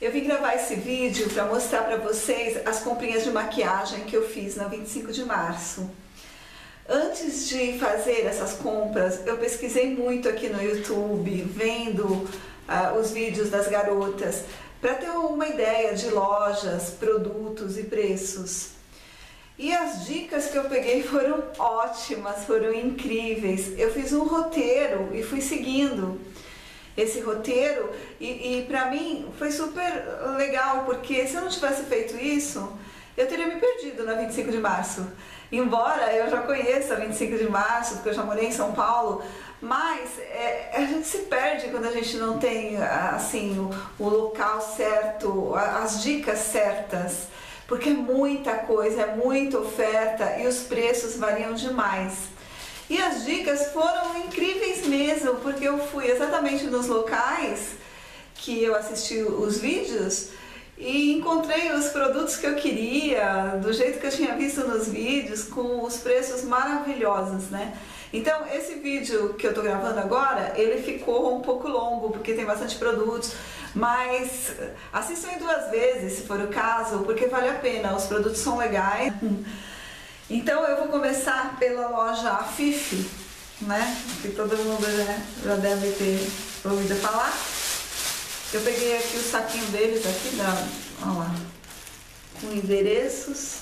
Eu vim gravar esse vídeo para mostrar para vocês as comprinhas de maquiagem que eu fiz na 25 de março. Antes de fazer essas compras, eu pesquisei muito aqui no YouTube, vendo uh, os vídeos das garotas, para ter uma ideia de lojas, produtos e preços. E as dicas que eu peguei foram ótimas, foram incríveis. Eu fiz um roteiro e fui seguindo esse roteiro e, e para mim foi super legal, porque se eu não tivesse feito isso, eu teria me perdido na 25 de março. Embora eu já conheça 25 de março, porque eu já morei em São Paulo, mas é, a gente se perde quando a gente não tem assim o, o local certo, as dicas certas, porque é muita coisa, é muita oferta e os preços variam demais. E as dicas foram eu fui exatamente nos locais que eu assisti os vídeos e encontrei os produtos que eu queria, do jeito que eu tinha visto nos vídeos, com os preços maravilhosos, né? Então, esse vídeo que eu tô gravando agora, ele ficou um pouco longo, porque tem bastante produtos, mas assistam em duas vezes, se for o caso, porque vale a pena, os produtos são legais. Então eu vou começar pela loja Fifi, né? Que todo mundo já, já deve ter ouvido falar. Eu peguei aqui o saquinho deles aqui, da, olha lá, com endereços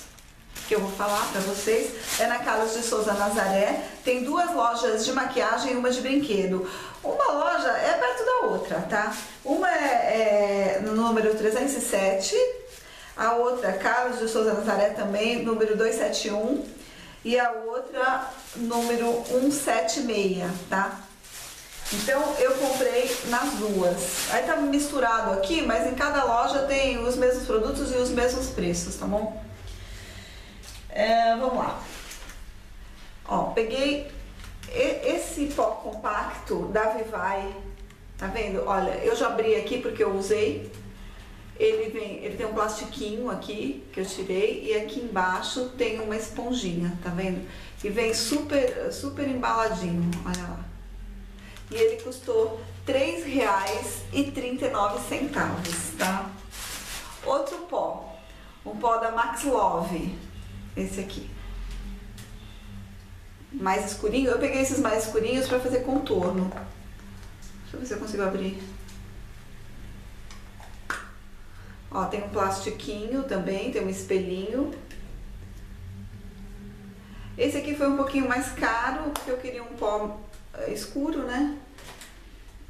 que eu vou falar para vocês. É na Carlos de Souza Nazaré. Tem duas lojas de maquiagem e uma de brinquedo. Uma loja é perto da outra, tá? Uma é, é no número 307 a outra Carlos de Souza Nazaré também, número 271, e a outra número 176, tá? Então eu comprei nas duas. Aí tá misturado aqui, mas em cada loja tem os mesmos produtos e os mesmos preços, tá bom? É, vamos lá. Ó, peguei esse pó compacto da Vivai, tá vendo? Olha, eu já abri aqui porque eu usei. Ele, vem, ele tem um plastiquinho aqui que eu tirei e aqui embaixo tem uma esponjinha, tá vendo? E vem super, super embaladinho, olha lá. E ele custou R$ 3,39, tá? Outro pó, um pó da Max Love, esse aqui. Mais escurinho, eu peguei esses mais escurinhos para fazer contorno. Deixa eu ver se eu consigo abrir. Ó, tem um plastiquinho também, tem um espelhinho. Esse aqui foi um pouquinho mais caro, porque eu queria um pó eh, escuro, né?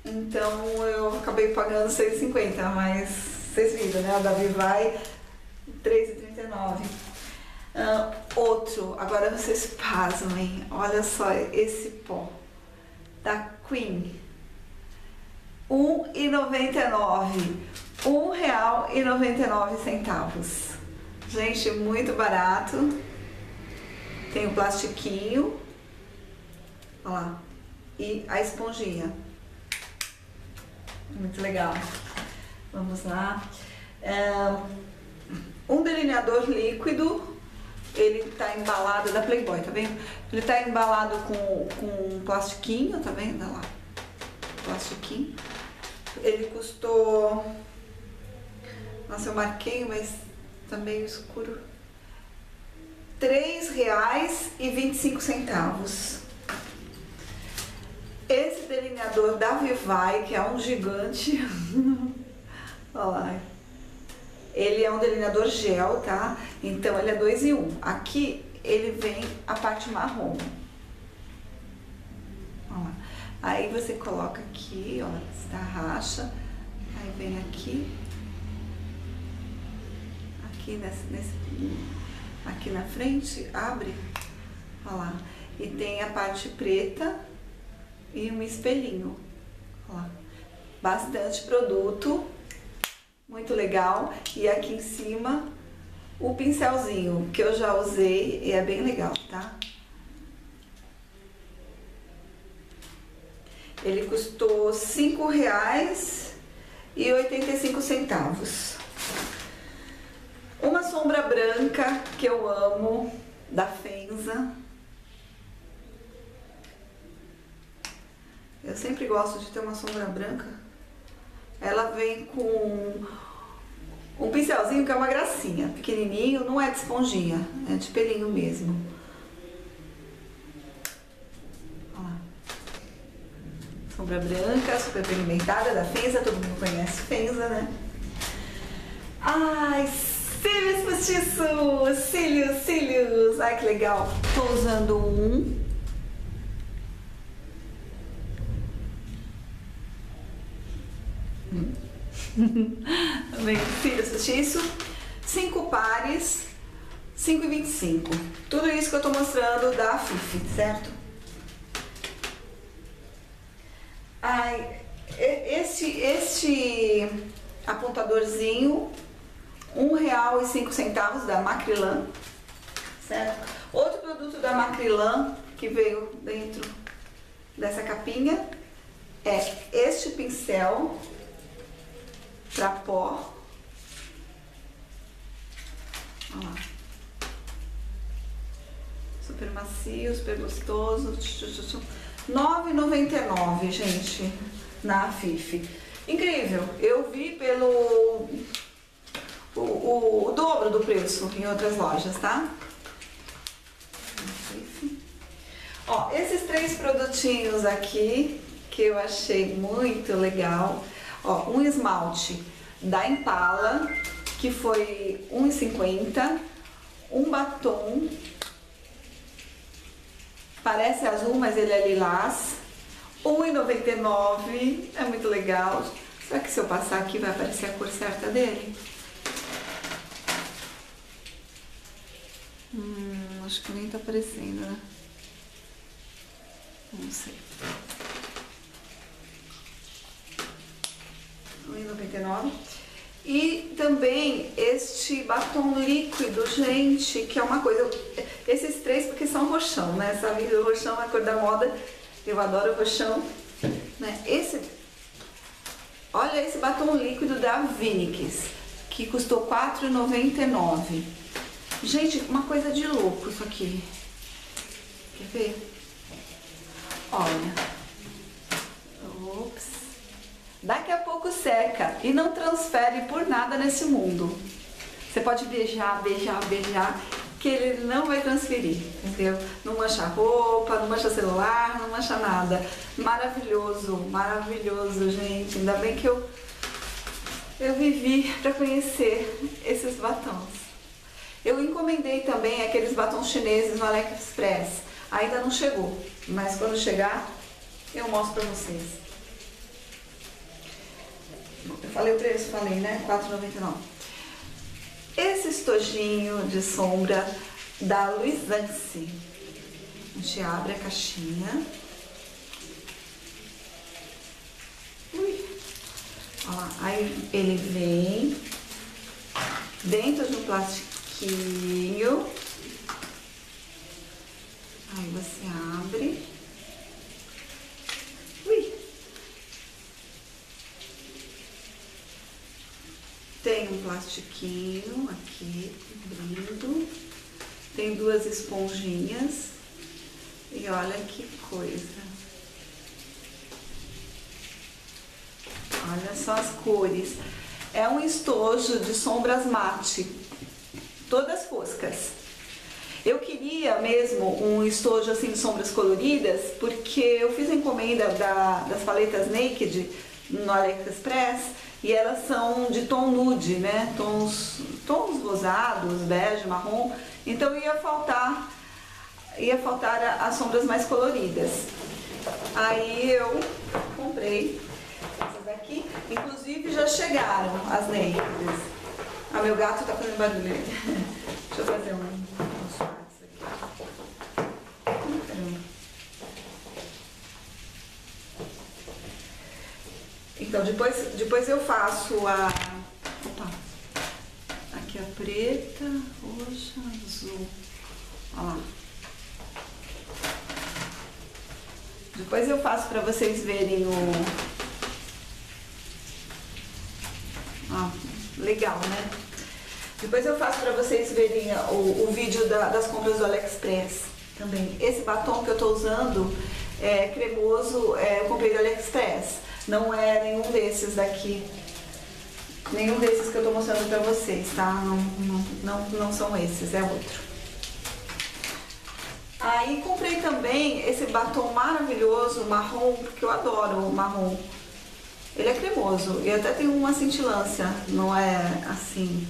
Então eu acabei pagando 6,50, mas vocês viram, né? O da Vivai, 3,39. Uh, outro, agora vocês pasmem, olha só esse pó da Queen. R$1,99. R$1,99. Gente, muito barato. Tem o plastiquinho. Olha lá. E a esponjinha. Muito legal. Vamos lá. É, um delineador líquido. Ele tá embalado, da Playboy, tá vendo? Ele tá embalado com, com um plastiquinho, tá vendo? Olha lá. Plastiquinho. Ele custou nossa, eu marquei, mas tá meio escuro. R$ reais e 25 centavos. Esse delineador da Vivai, que é um gigante. Olha lá. Ele é um delineador gel, tá? Então ele é 2 em 1. Um. Aqui ele vem a parte marrom. Aí você coloca aqui, ó, está racha. Aí vem aqui aqui, nesse, aqui na frente, abre, olha lá, e tem a parte preta e um espelhinho, olha lá. Bastante produto, muito legal. E aqui em cima, o pincelzinho que eu já usei e é bem legal, tá? Ele custou R$ 5,85 sombra branca que eu amo, da Fenza. Eu sempre gosto de ter uma sombra branca. Ela vem com Um pincelzinho que é uma gracinha, pequenininho, não é de esponjinha, é de pelinho mesmo. Olha lá. Sombra branca, super pigmentada da Fenza, todo mundo conhece Fenza, né? Ai, cílios postiços, cílios, cílios, ai que legal. Tô usando um. Também cílios postiço, cinco pares, 5,25. Tudo isso que eu tô mostrando da Fifi, certo? Ai, este, este apontadorzinho um real e cinco centavos da Macrilan, certo? Outro produto da Macrilan que veio dentro dessa capinha é este pincel para pó. Lá. Super macio, super gostoso. R$ 9,99, gente, na Fifi. Incrível. Eu vi pelo o, o, o dobro do preço em outras lojas, tá? Ó, esses três produtinhos aqui que eu achei muito legal. Ó, um esmalte da Impala, que foi R$1,50. Um batom, parece azul, mas ele é lilás. R$1,99, é muito legal. Será que se eu passar aqui vai aparecer a cor certa dele? Hum, acho que nem tá aparecendo, né? Não sei. 1,99. E também este batom líquido, gente, que é uma coisa. Esses três porque são roxão, né? Sabe, o roxão é a cor da moda. Eu adoro roxão. Né? Esse. Olha esse batom líquido da Vinix, que custou R$ 4,99. Gente, uma coisa de louco isso aqui. Quer ver? Olha. Ops. Daqui a pouco seca e não transfere por nada nesse mundo. Você pode beijar, beijar, beijar, que ele não vai transferir, entendeu? Não mancha roupa, não mancha celular, não mancha nada. Maravilhoso, maravilhoso, gente. Ainda bem que eu, eu vivi para conhecer esses batons. Eu encomendei também aqueles batons chineses no AliExpress. Ainda não chegou, mas quando chegar eu mostro para vocês. Eu falei o preço, falei, né? R$4,99. Esse estojinho de sombra da Luisance. A gente abre a caixinha. Ui. Ó, aí ele vem dentro de um plastiquinho. Aí você abre. Ui. Tem um plastiquinho aqui, abrindo. Tem duas esponjinhas. E olha que coisa. Olha só as cores. É um estojo de sombras mate, todas foscas. Eu queria mesmo um estojo assim de sombras coloridas, porque eu fiz encomenda da, das paletas Naked no AliExpress e elas são de tom nude, né? Tons, tons rosados, bege, marrom. Então ia faltar, ia faltar as sombras mais coloridas. Aí eu comprei essas aqui. Inclusive já chegaram as nakeds. Ah, meu gato tá fazendo barulho. Deixa eu fazer um, um swatch aqui. Caramba. Então, depois, depois eu faço a... Opa! Aqui a preta, roxa, azul. Olha lá. Depois eu faço para vocês verem o... Ah, legal, né? Depois eu faço para vocês verem o, o vídeo da, das compras do AliExpress também. Esse batom que eu tô usando é cremoso, é, eu comprei do AliExpress. Não é nenhum desses daqui Nenhum desses que eu tô mostrando pra vocês, tá? Não, não, não, não são esses, é outro. Aí comprei também esse batom maravilhoso, marrom, porque eu adoro o marrom. Ele é cremoso e até tem uma cintilância, não é assim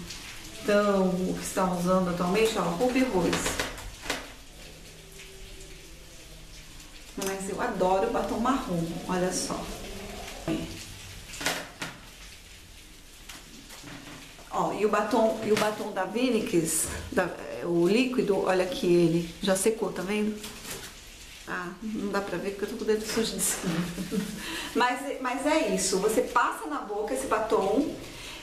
tão o que estão usando atualmente, ó, Ruby Rose. Mas eu adoro batom marrom, olha só. Ó, e o batom, e o batom da Vinix, da, o líquido, olha aqui ele, já secou, tá vendo? Ah, não dá pra ver porque eu tô com o dedo sujo de cima. mas, mas é isso, você passa na boca esse batom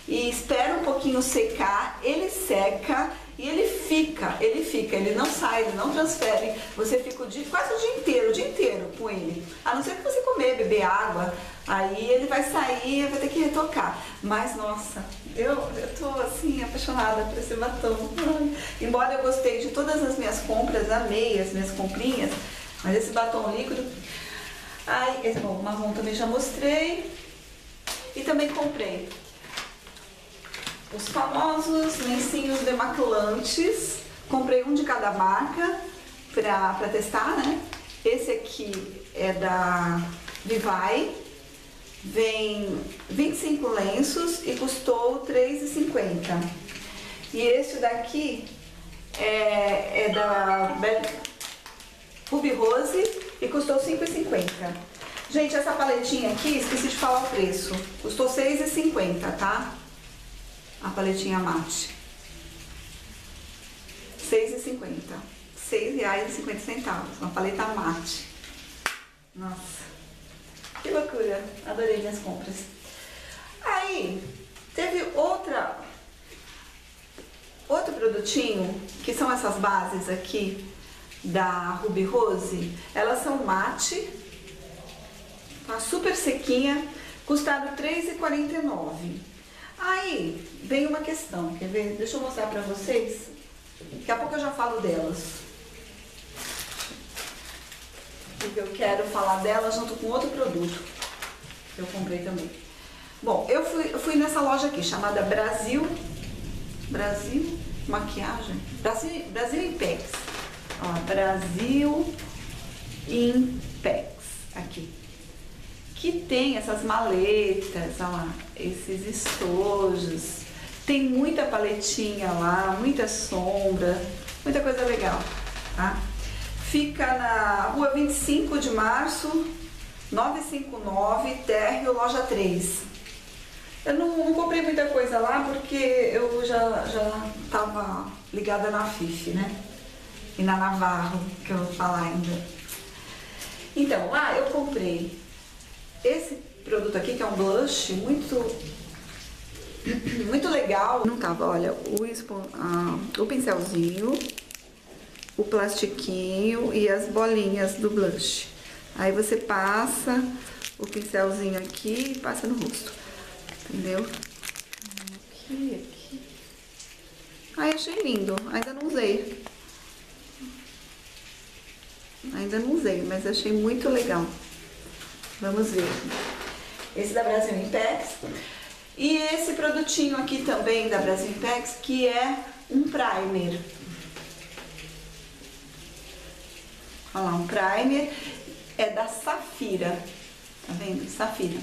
e espera um pouquinho secar, ele seca e ele fica, ele fica, ele não sai, ele não transfere. Você fica o dia, quase o dia inteiro, o dia inteiro com ele. A não ser que você comer, beber água, aí ele vai sair vai ter que retocar. Mas nossa, eu, eu tô assim apaixonada por esse batom. Embora eu gostei de todas as minhas compras, amei as minhas comprinhas, mas esse batom líquido. Ai, esse bom, marrom também já mostrei. E também comprei os famosos lencinhos demaculantes. Comprei um de cada marca pra, pra testar, né? Esse aqui é da Vivai. Vem 25 lenços e custou R$3,50. E esse daqui é, é da Ruby Rose e custou R$5,50. Gente, essa paletinha aqui, esqueci de falar o preço. Custou R$6,50, tá? a paletinha mate. R$ 6,50. R$ 6,50, uma paleta mate. Nossa, que loucura. Adorei minhas compras. Aí, teve outra outro produtinho, que são essas bases aqui da Ruby Rose. Elas são mate, tá super sequinha, custaram R$3,49. Aí vem uma questão, quer ver? Deixa eu mostrar pra vocês. Daqui a pouco eu já falo delas. Porque eu quero falar delas junto com outro produto que eu comprei também. Bom, eu fui, eu fui nessa loja aqui chamada Brasil. Brasil Maquiagem? Brasil, Brasil Impex. Ó, Brasil Impex. Aqui que tem essas maletas, lá, esses estojos. Tem muita paletinha lá, muita sombra, muita coisa legal, tá? Fica na rua 25 de março, 959, térreo, loja 3. Eu não, não, comprei muita coisa lá porque eu já, já tava ligada na FIF, né? E na Navarro, que eu vou falar ainda. Então, lá eu comprei esse produto aqui, que é um blush muito muito legal. Não tava, olha, o, ah, o pincelzinho, o plastiquinho e as bolinhas do blush. Aí você passa o pincelzinho aqui e passa no rosto, entendeu? Aqui, aqui. Ai, achei lindo, ainda não usei. Ainda não usei, mas achei muito legal. Vamos ver. Esse da Brasil Impex. E esse produtinho aqui também da Brasil Impex, que é um primer. Olha lá, um primer. É da Safira. Tá vendo? Safira.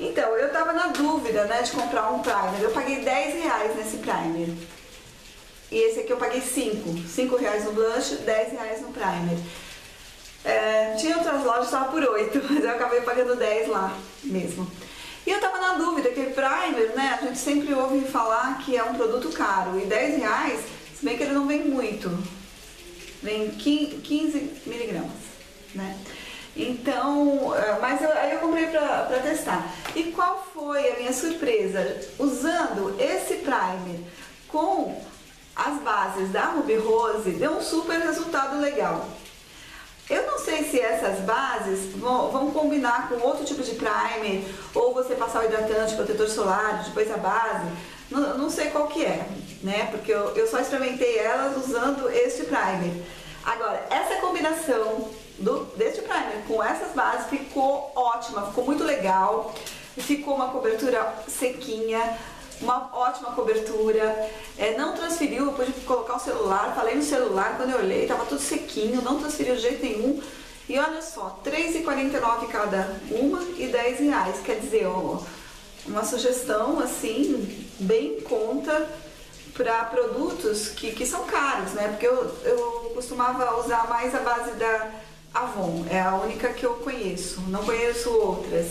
Então, eu tava na dúvida, né, de comprar um primer. Eu paguei 10 reais nesse primer. E esse aqui eu paguei 5. 5 reais no blush, 10 reais no primer. É, tinha outras lojas estavam por 8, mas eu acabei pagando 10 lá mesmo. E eu tava na dúvida, que primer, né, a gente sempre ouve falar que é um produto caro. E 10 reais, se bem que ele não vem muito. Vem 15 miligramas, né? Então, é, mas eu, aí eu comprei pra, pra testar. E qual foi a minha surpresa? Usando esse primer com as bases da Ruby Rose, deu um super resultado legal. Eu não sei se essas bases vão, vão, combinar com outro tipo de primer, ou você passar o hidratante, protetor solar, depois a base, não, não sei qual que é, né? Porque eu, eu só experimentei elas usando este primer. Agora, essa combinação do, deste primer com essas bases ficou ótima, ficou muito legal, ficou uma cobertura sequinha, uma ótima cobertura, é, não transferiu, eu pude colocar o celular, falei no celular, quando eu olhei, tava tudo sequinho, não transferiu de jeito nenhum. E olha só, R$3,49 cada uma e 10 reais, quer dizer, ó, uma sugestão assim, bem em conta para produtos que, que são caros, né? Porque eu, eu costumava usar mais a base da Avon, é a única que eu conheço, não conheço outras.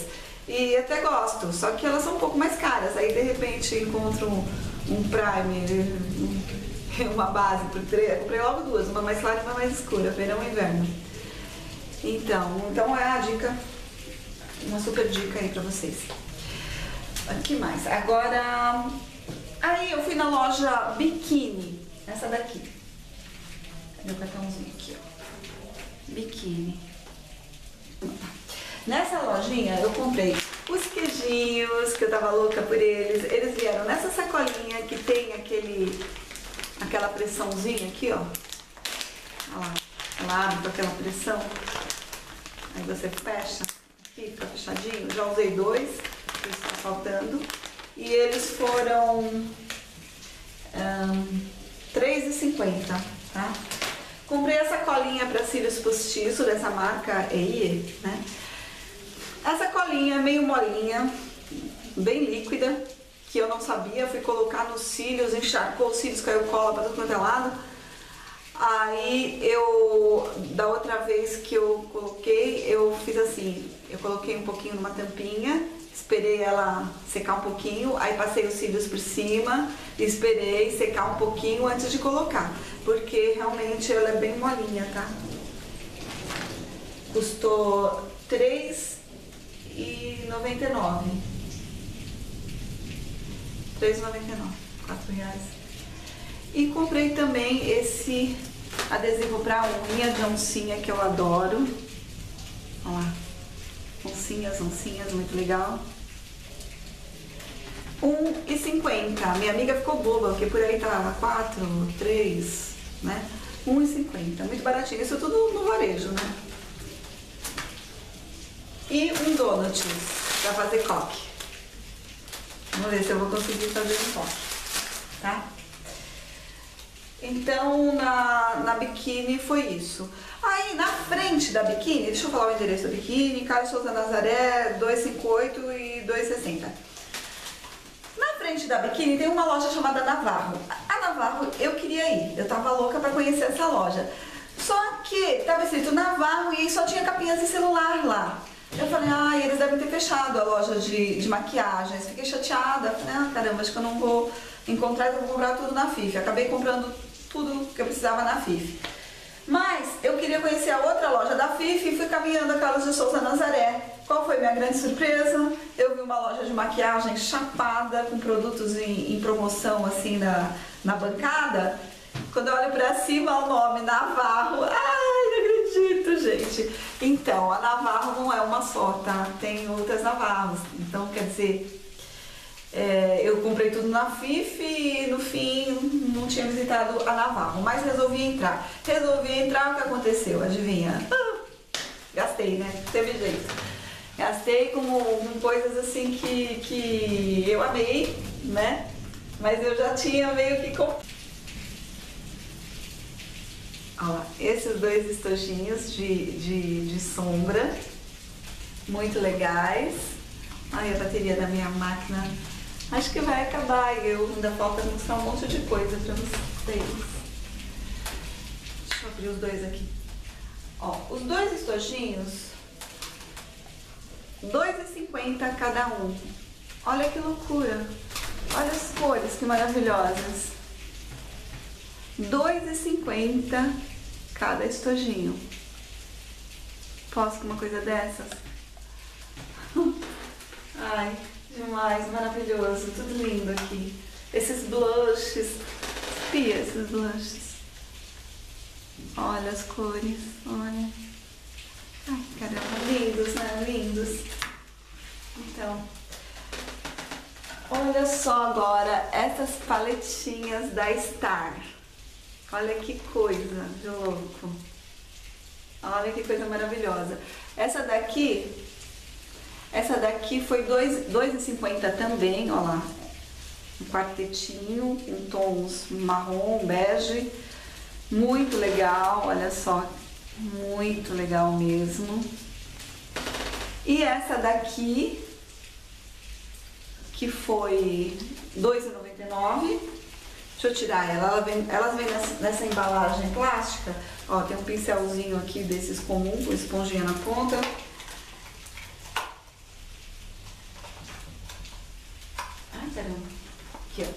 E até gosto, só que elas são um pouco mais caras. Aí de repente encontro um, um primer, um, uma base por três. Comprei logo duas, uma mais clara e uma mais escura, verão e inverno. Então, então é a dica, uma super dica aí pra vocês. O que mais? Agora, aí eu fui na loja Biquíni, essa daqui. Cadê o cartãozinho aqui, ó? Biquíni. Nessa lojinha eu comprei os queijinhos, que eu tava louca por eles. Eles vieram nessa sacolinha que tem aquele, aquela pressãozinha aqui, ó. Olha lá, ela abre com aquela pressão. Aí você fecha, fica fechadinho. Já usei dois, que está faltando. E eles foram um, R$3,50, tá? Comprei essa colinha para cílios postiço dessa marca EIE, né? Essa colinha é meio molinha, bem líquida, que eu não sabia, fui colocar nos cílios, encharcou os cílios, caiu cola para tudo quanto é lado. Aí eu, da outra vez que eu coloquei, eu fiz assim, eu coloquei um pouquinho numa tampinha, esperei ela secar um pouquinho, aí passei os cílios por cima, esperei secar um pouquinho antes de colocar, porque realmente ela é bem molinha, tá? Custou 3 e 99. 3,99, 4 reais. E comprei também esse adesivo para unha de oncinha que eu adoro. Olha lá, oncinhas, oncinhas, muito legal. 1,50. Minha amiga ficou boba, porque por aí tá 4, 3, né? 1,50. Muito baratinho. Isso tudo no varejo, né? E um donut para fazer coque. Vamos ver se eu vou conseguir fazer um coque, tá? Então, na, na biquíni foi isso. Aí, na frente da biquíni, deixa eu falar o endereço da biquíni, Carlos Souza Nazaré, 258 e 260. Na frente da biquíni tem uma loja chamada Navarro. A Navarro eu queria ir, eu tava louca para conhecer essa loja. Só que tava escrito Navarro e só tinha capinhas de celular lá. Eu falei, ah, eles devem ter fechado a loja de, de maquiagens. Fiquei chateada, falei, ah, caramba, acho que eu não vou encontrar, eu vou comprar tudo na FIF. Acabei comprando tudo que eu precisava na FIF. Mas eu queria conhecer a outra loja da FIF e fui caminhando a Carlos de Souza Nazaré. Qual foi minha grande surpresa? Eu vi uma loja de maquiagem chapada, com produtos em, em promoção assim na, na bancada. Quando eu olho pra cima, o nome Navarro. Acredito, gente. Então, a Navarro não é uma só, tá? Tem outras Navarros. Então, quer dizer, é, eu comprei tudo na FIF e no fim não tinha visitado a Navarro, mas resolvi entrar. Resolvi entrar, o que aconteceu? Adivinha? Gastei, né? Teve jeito. Gastei com, com coisas assim que, que eu amei, né? Mas eu já tinha meio que comprado. Ó, esses dois estojinhos de, de, de sombra, muito legais. Aí a bateria da minha máquina acho que vai acabar e eu ainda falta mostrar um monte de coisa pra vocês. Deixa eu abrir os dois aqui. Ó, os dois estojinhos, R$ 2,50 cada um. Olha que loucura. Olha as cores que maravilhosas. R$ 2,50 cada estojinho. Posso com uma coisa dessas? Ai, demais, maravilhoso, tudo lindo aqui. Esses blushes, pia esses blushes. Olha as cores, olha. Ai, caramba, lindos, né? Lindos. Então, olha só agora essas paletinhas da Star. Olha que coisa de louco. Olha que coisa maravilhosa. Essa daqui, essa daqui foi R$ 2,50 também, ó lá. um quartetinho com tons marrom, bege, muito legal, olha só, muito legal mesmo. E essa daqui, que foi R$ 2,99, deixa eu tirar ela, ela vem, elas vêm nessa, nessa embalagem plástica, ó, tem um pincelzinho aqui desses comum, com esponjinha na ponta, Ai, caramba. Aqui,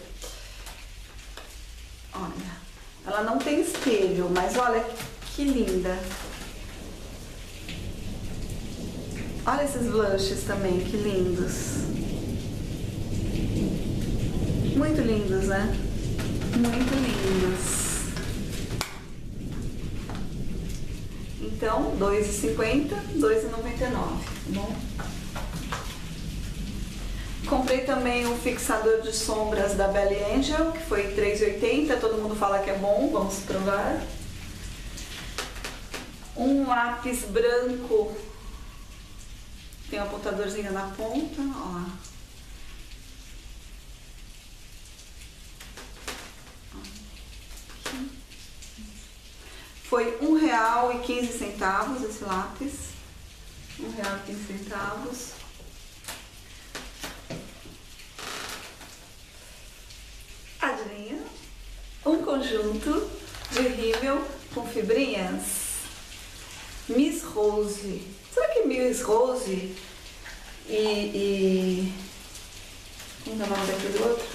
ó. Olha. Ela não tem espelho, mas olha que linda. Olha esses blushes também, que lindos. Muito lindos, né? Muito lindos. Então, R$ 2,50, R$ 2,99, tá bom? Comprei também um fixador de sombras da Belly Angel, que foi R$3,80. Todo mundo fala que é bom, vamos provar. Um lápis branco, tem um apontadorzinho na ponta, ó. Foi um real e quinze centavos esse lápis. Um real e quinze centavos. Adivinha? Um conjunto de rímel com fibrinhas. Miss Rose. Será que Miss Rose e. e... Como é o nome outro?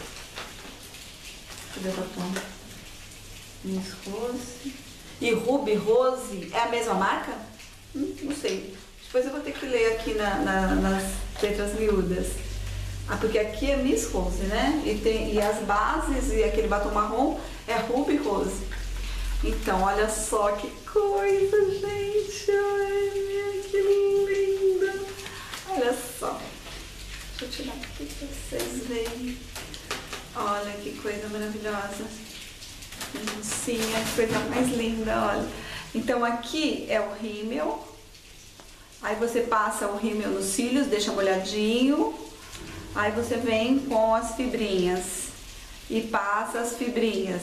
Cadê o batom? Miss Rose. E Ruby Rose é a mesma marca? Hum, não sei. Depois eu vou ter que ler aqui na, na, nas letras miúdas. Ah, porque aqui é Miss Rose, né? E, tem, e as bases e aquele batom marrom é Ruby Rose. Então, olha só que coisa, gente. Olha, que linda. Olha só. Deixa eu tirar aqui pra vocês verem. Olha que coisa maravilhosa. Sim, a coisa mais linda, olha. Então aqui é o rímel. Aí você passa o rímel nos cílios, deixa molhadinho. Aí você vem com as fibrinhas e passa as fibrinhas.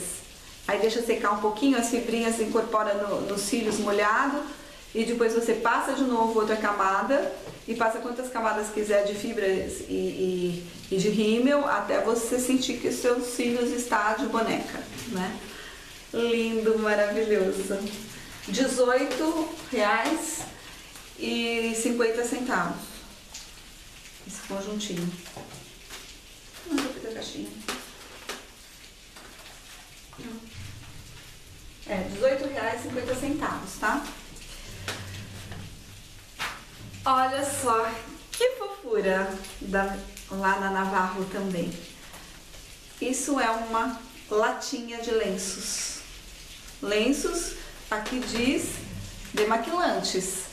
Aí deixa secar um pouquinho, as fibrinhas incorpora no, nos cílios molhado e depois você passa de novo outra camada e passa quantas camadas quiser de fibras e, e, e de rímel até você sentir que os seus cílios está de boneca, né? Lindo, maravilhoso. 18 reais e 50 centavos. Esse conjuntinho. Vou pegar a caixinha. É, 18 reais e 50 centavos, tá? Olha só, que fofura da, lá na Navarro também. Isso é uma latinha de lenços. Lenços, aqui diz demaquilantes.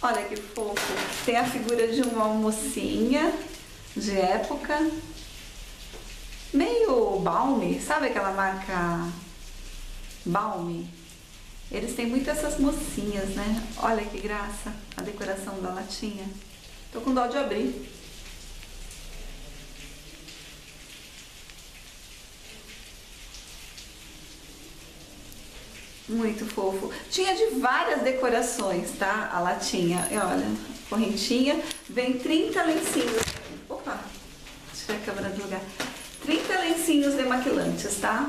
Olha que fofo. Tem a figura de uma mocinha de época. Meio Balme, sabe aquela marca Balme? Eles têm muito essas mocinhas, né? Olha que graça a decoração da latinha. Tô com dó de abrir. Muito fofo. Tinha de várias decorações, tá? A latinha. E olha, correntinha. Vem 30 lencinhos. Opa, ver a câmera do lugar. 30 lencinhos demaquilantes, tá?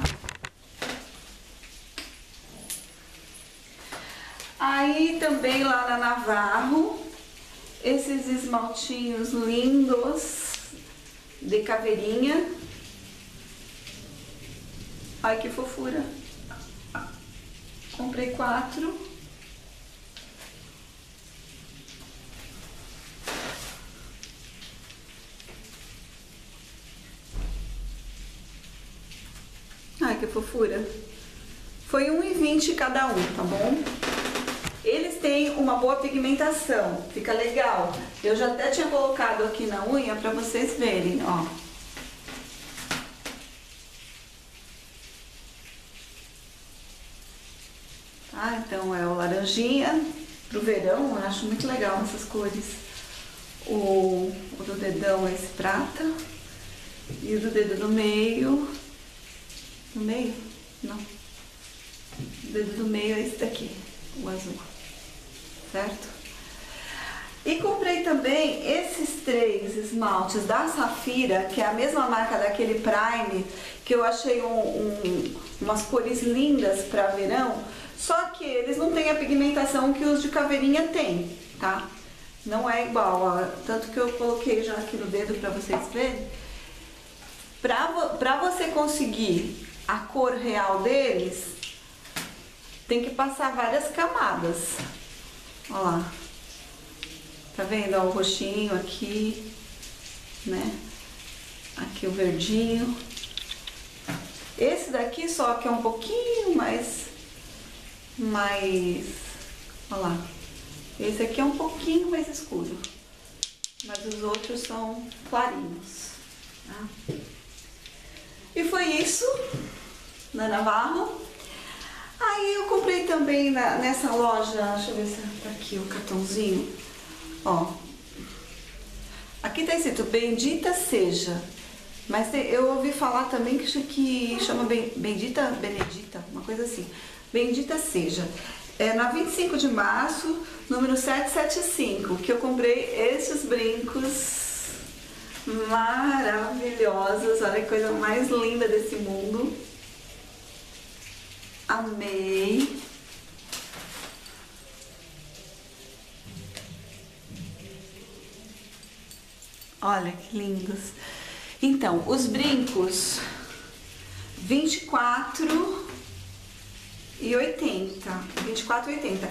Aí também lá na Navarro, esses esmaltinhos lindos de caveirinha. Ai, que fofura. Comprei quatro. Ai, que fofura. Foi R$1,20 cada um, tá bom? Eles têm uma boa pigmentação, fica legal. Eu já até tinha colocado aqui na unha pra vocês verem, ó. Ah, então laranjinha pro verão, eu acho muito legal essas cores. O, o do dedão é esse prata. E o do dedo do meio. No meio? Não. O dedo do meio é esse daqui, o azul. Certo? E comprei também esses três esmaltes da Safira, que é a mesma marca daquele Prime, que eu achei um, um, umas cores lindas para verão, só que eles não têm a pigmentação que os de caveirinha tem, tá? Não é igual, ó, tanto que eu coloquei já aqui no dedo para vocês verem. Pra, pra você conseguir a cor real deles, tem que passar várias camadas. Olha lá. Tá vendo? Ó, o roxinho aqui, né? Aqui o verdinho. Esse daqui só que é um pouquinho mais... Mais... Olha lá. Esse aqui é um pouquinho mais escuro. Mas os outros são clarinhos. Tá? E foi isso na Navarro. Aí eu comprei também na, nessa loja, deixa eu ver se tá aqui o cartãozinho. Ó, aqui tá escrito Bendita Seja. Mas eu ouvi falar também que, que chama Bendita Benedita, uma coisa assim. Bendita Seja. É na 25 de março, número 775, que eu comprei esses brincos maravilhosas. Olha que coisa mais linda desse mundo. Amei. Olha que lindos. Então, os brincos 24 e 80. 24 e 80.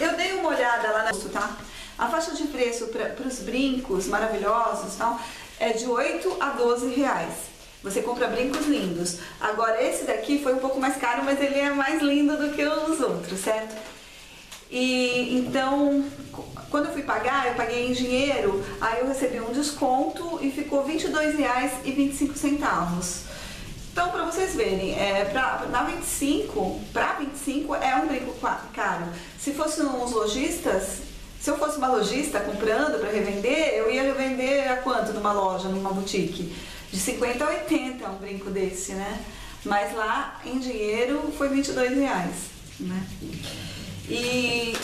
Eu dei uma olhada lá na tá? A faixa de preço para os brincos maravilhosos tal, é de 8 a 12 reais. Você compra brincos lindos. Agora esse daqui foi um pouco mais caro, mas ele é mais lindo do que os outros, certo? E então, quando eu fui pagar, eu paguei em dinheiro, aí eu recebi um desconto e ficou R$ 22,25. Então, para vocês verem, é, pra, na 25, para 25 é um brinco caro. Se fossem uns lojistas, se eu fosse uma lojista comprando para revender, eu ia revender a quanto numa loja, numa boutique? De 50 a 80 um brinco desse, né? Mas lá em dinheiro foi 22 reais, né? E,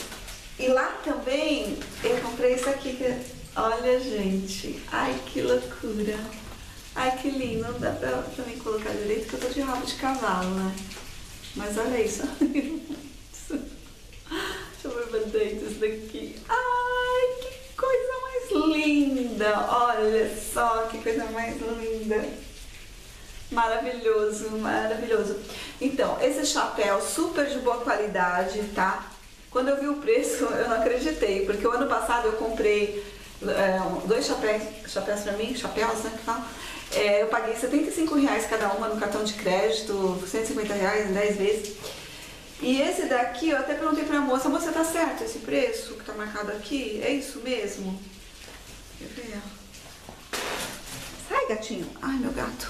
e lá também eu comprei isso aqui que olha gente, ai que loucura. Ai que lindo, não dá pra também colocar direito que eu tô de rabo de cavalo, né? Mas olha isso. Deixa eu ver bastante isso daqui. Ai, que coisa mais linda! Olha só que coisa mais linda. Maravilhoso, maravilhoso. Então, esse chapéu super de boa qualidade, tá? Quando eu vi o preço, eu não acreditei, porque o ano passado eu comprei dois chapéus, chapéus pra mim, chapéus, né, que fala. É, eu paguei 75 reais cada uma no cartão de crédito, 150 reais em 10 vezes. E esse daqui, eu até perguntei pra moça, moça, tá certo esse preço que tá marcado aqui? É isso mesmo? Quer ver? Sai, gatinho. Ai, meu gato.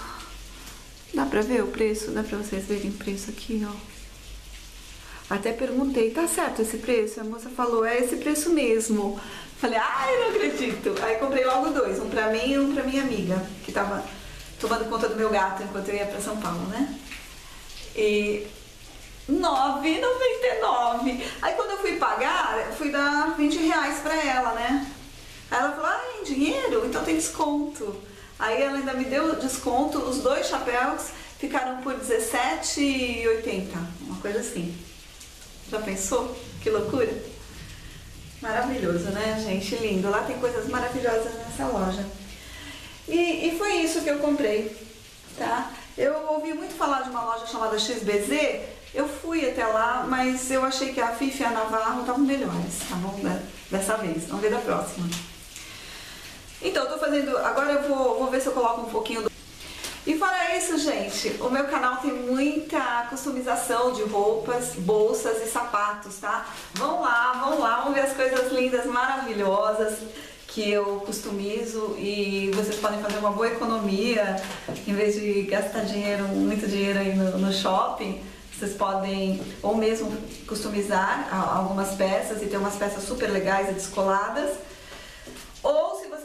Dá pra ver o preço? Dá pra vocês verem o preço aqui, ó. Até perguntei, tá certo esse preço? A moça falou, é esse preço mesmo. Falei, ai, não acredito. Aí comprei logo dois, um pra mim e um pra minha amiga, que tava tomando conta do meu gato enquanto eu ia pra São Paulo, né? E 9,99. Aí quando eu fui pagar, eu fui dar 20 reais pra ela, né? Aí ela falou, ah, em dinheiro? Então tem desconto. Aí ela ainda me deu desconto, os dois chapéus ficaram por R$17,80, uma coisa assim. Já pensou? Que loucura? Maravilhoso, né, gente? Lindo. Lá tem coisas maravilhosas nessa loja. E, e foi isso que eu comprei, tá? Eu ouvi muito falar de uma loja chamada XBZ, eu fui até lá, mas eu achei que a FIFA e a Navarro estavam melhores, tá bom? Dessa vez, vamos ver da próxima. Então, eu tô fazendo, agora eu vou, vou ver se eu coloco um pouquinho do... E fora isso, gente, o meu canal tem muita customização de roupas, bolsas e sapatos, tá? Vão lá, vão lá, vão ver as coisas lindas, maravilhosas que eu customizo e vocês podem fazer uma boa economia em vez de gastar dinheiro, muito dinheiro aí no, no shopping vocês podem ou mesmo customizar algumas peças e ter umas peças super legais e descoladas.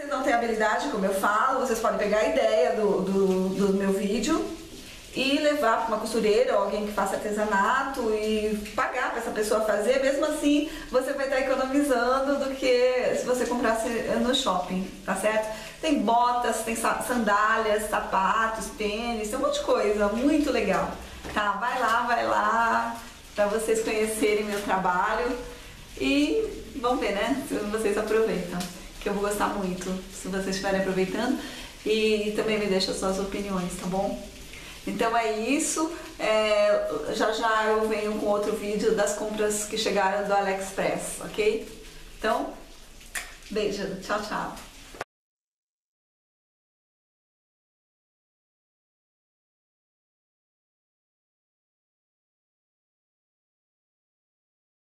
Vocês não têm habilidade, como eu falo, vocês podem pegar a ideia do, do, do meu vídeo e levar para uma costureira ou alguém que faça artesanato e pagar para essa pessoa fazer, mesmo assim você vai estar economizando do que se você comprasse no shopping, tá certo? Tem botas, tem sandálias, sapatos, tênis, tem um monte de coisa, muito legal. Tá, vai lá, vai lá, para vocês conhecerem meu trabalho e vamos ver, né, se vocês aproveitam, que eu vou gostar muito se vocês estiverem aproveitando e também me deixa suas opiniões, tá bom? Então é isso. É, já já eu venho com outro vídeo das compras que chegaram do AliExpress, ok? Então, beijo, tchau, tchau.